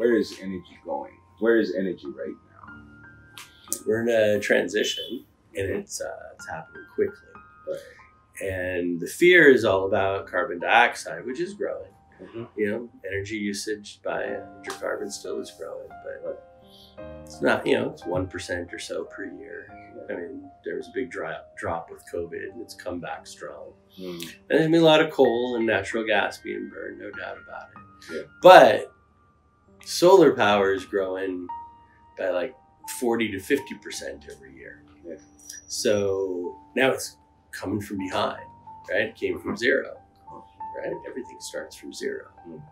where is energy going? Where is energy right now? We're in a transition, and it's uh, it's happening quickly. Right. And the fear is all about carbon dioxide, which is growing. Mhm. You know, energy usage by hydrocarbons still is growing, but it's not. You know, it's one percent or so per year. I mean, there was a big drop drop with COVID, and it's come back strong. Mm. And there's been a lot of coal and natural gas being burned, no doubt about it. Yeah. But solar power is growing by like 40 to 50% every year. Yeah. So now it's coming from behind, right? It came from zero, right? Everything starts from zero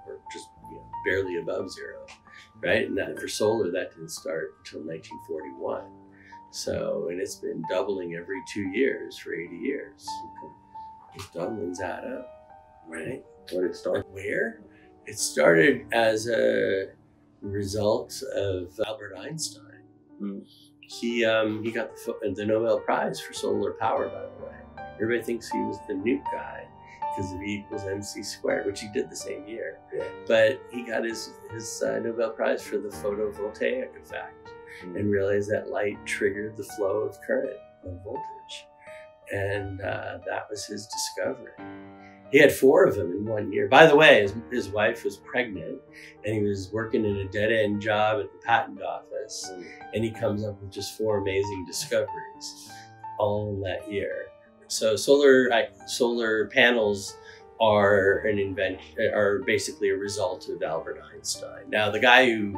or just you know, barely above zero, right? And that, for solar, that didn't start until 1941. So, and it's been doubling every two years for 80 years. Those doublings add up, right? Where did it start? Where? It started as a result of Albert Einstein. Hmm. He um, he got the, the Nobel Prize for solar power, by the way. Everybody thinks he was the nuke guy because of E equals mc squared, which he did the same year. Yeah. But he got his his uh, Nobel Prize for the photovoltaic effect and realized that light triggered the flow of current of voltage. And uh, that was his discovery. He had four of them in one year. By the way, his, his wife was pregnant and he was working in a dead end job at the patent office. And he comes up with just four amazing discoveries all in that year. So solar solar panels are an invention are basically a result of Albert Einstein. Now the guy who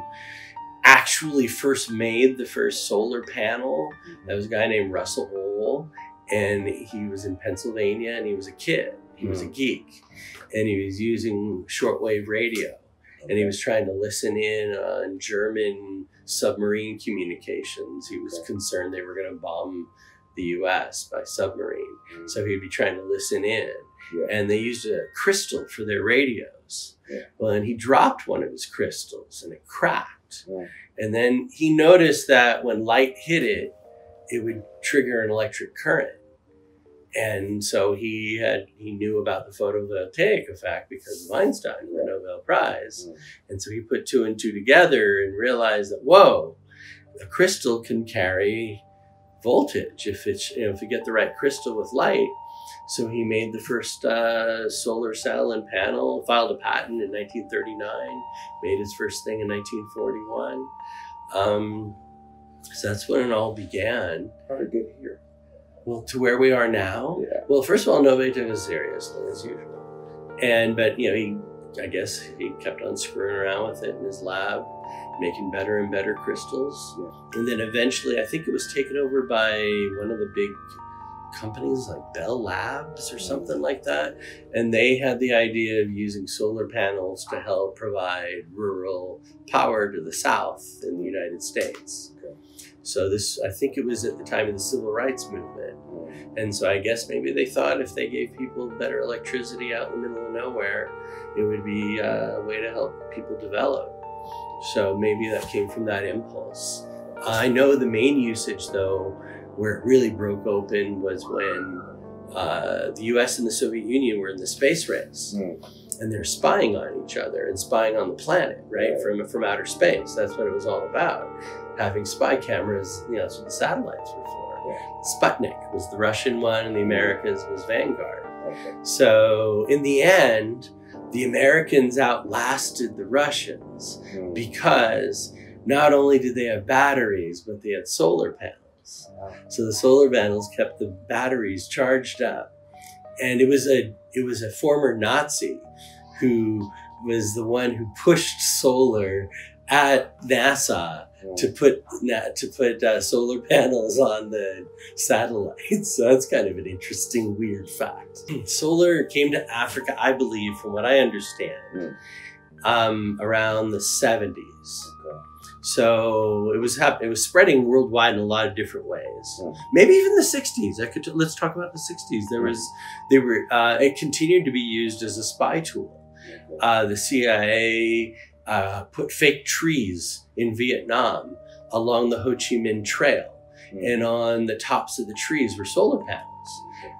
actually first made the first solar panel. That was a guy named Russell Ohl, and he was in Pennsylvania, and he was a kid. He was a hmm. geek, and he was using shortwave radio, and he was trying to listen in on German submarine communications. He was concerned they were going to bomb the U.S. by submarine, hmm. so he'd be trying to listen in. Yeah. And they used a crystal for their radios. Yeah. Well, and he dropped one of his crystals, and it cracked. Yeah. And then he noticed that when light hit it, it would trigger an electric current. And so he had he knew about the photovoltaic effect because of Einstein and the Nobel Prize. Mm. And so he put two and two together and realized that whoa, a crystal can carry voltage if it's you know if you get the right crystal with light. So he made the first uh, solar cell and panel, filed a patent in 1939, made his first thing in 1941. Um, so that's when it all began. How did it get here? Well, to where we are now. Yeah. Well, first of all, nobody took it seriously as usual, and but you know he, I guess he kept on screwing around with it in his lab, making better and better crystals, and then eventually, I think it was taken over by one of the big companies like Bell Labs or mm-hmm. something like that, and they had the idea of using solar panels to help provide rural power to the South in the United States. Okay. So this, I think it was at the time of the civil rights movement. And so I guess maybe they thought if they gave people better electricity out in the middle of nowhere, it would be a way to help people develop. So maybe that came from that impulse. I know the main usage, though, where it really broke open was when uh, the US and the Soviet Union were in the space race. Mm. And they're spying on each other and spying on the planet, right? Right. From, from outer space. That's what it was all about. Having spy cameras, you know, that's what the satellites were for. Sputnik was the Russian one, and the Americas was Vanguard. Okay. So in the end, the Americans outlasted the Russians Mm. because not only did they have batteries, but they had solar panels. Wow. So the solar panels kept the batteries charged up. And it was a it was a former Nazi who was the one who pushed solar at NASA. To put to put uh, solar panels on the satellites. So that's kind of an interesting, weird fact. Solar came to Africa, I believe, from what I understand, Mm. um, around the seventies. Okay. So it was hap- it was spreading worldwide in a lot of different ways. Mm. Maybe even the '60s. I could let's talk about the '60s. There was they were uh, it continued to be used as a spy tool. Uh, the CIA uh, put fake trees in Vietnam along the Ho Chi Minh Trail, Mm. and on the tops of the trees were solar panels,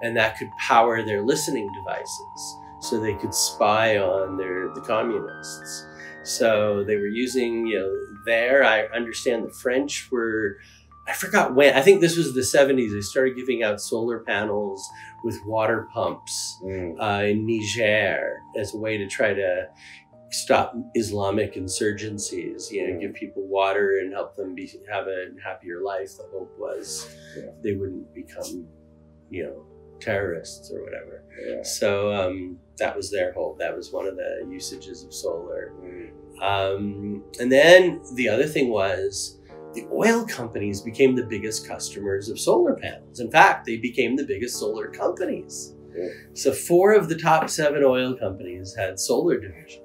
and that could power their listening devices, so they could spy on their the communists. So they were using, you know, there. I understand the French were, I forgot when, I think this was the 70s. They started giving out solar panels with water pumps Mm. uh, in Niger as a way to try to stop Islamic insurgencies, you know, Yeah. give people water and help them be, have a happier life. The hope was Yeah. they wouldn't become, you know, terrorists or whatever. Yeah. So um, that was their hope. That was one of the usages of solar. Mm. Um, and then the other thing was the oil companies became the biggest customers of solar panels. In fact, they became the biggest solar companies. So four of the top seven oil companies had solar divisions.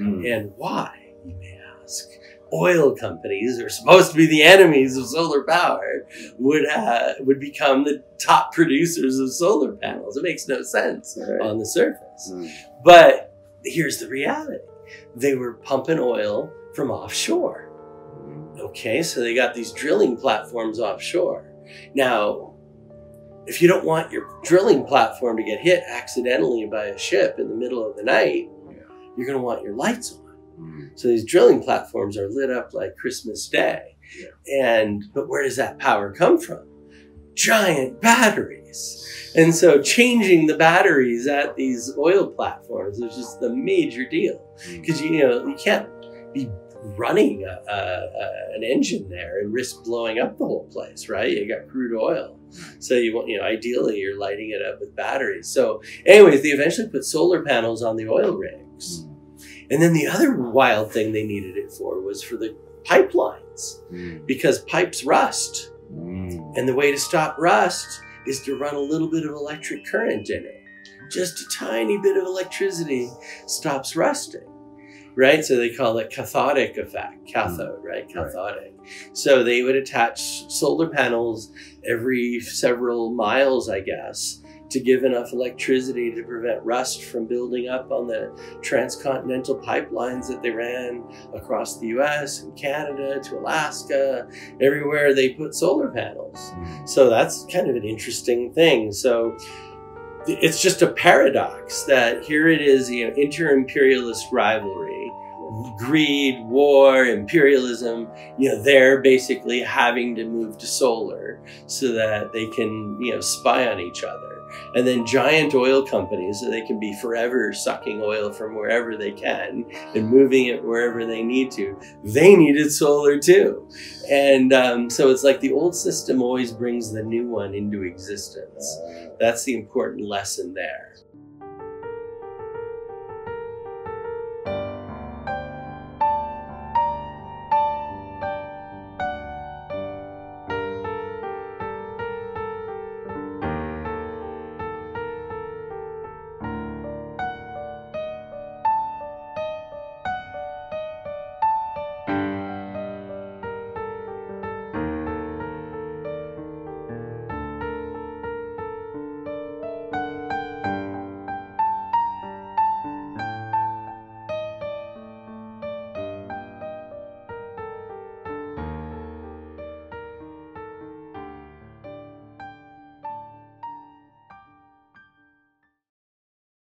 Mm. And why, you may ask? Oil companies are supposed to be the enemies of solar power would uh, would become the top producers of solar panels. It makes no sense Right. on the surface. Mm. But here's the reality they were pumping oil from offshore. Okay, so they got these drilling platforms offshore. Now, if you don't want your drilling platform to get hit accidentally by a ship in the middle of the night. You're going to want your lights on. Mm. So these drilling platforms are lit up like Christmas Day. And but where does that power come from? Giant batteries. And so changing the batteries at these oil platforms is just the major deal Mm. because you know you can't be running a, a, a- an engine there and risk blowing up the whole place, right? You got crude oil, so you want you know ideally you're lighting it up with batteries. So, anyways, they eventually put solar panels on the oil rigs, Mm. And then the other wild thing they needed it for was for the pipelines Mm. because pipes rust, Mm. and the way to stop rust is to run a little bit of electric current in it. Just a tiny bit of electricity stops rusting, right? So they call it cathodic effect, cathode, right? Cathodic. So they would attach solar panels every several miles, I guess, to give enough electricity to prevent rust from building up on the transcontinental pipelines that they ran across the US and Canada to Alaska. Everywhere they put solar panels. Mm. So that's kind of an interesting thing. So it's just a paradox that here it is, you know, inter-imperialist rivalry, greed, war, imperialism. You know, they're basically having to move to solar so that they can, you know, spy on each other. And then giant oil companies, so they can be forever sucking oil from wherever they can and moving it wherever they need to. They needed solar too. And um, so it's like the old system always brings the new one into existence. That's the important lesson there.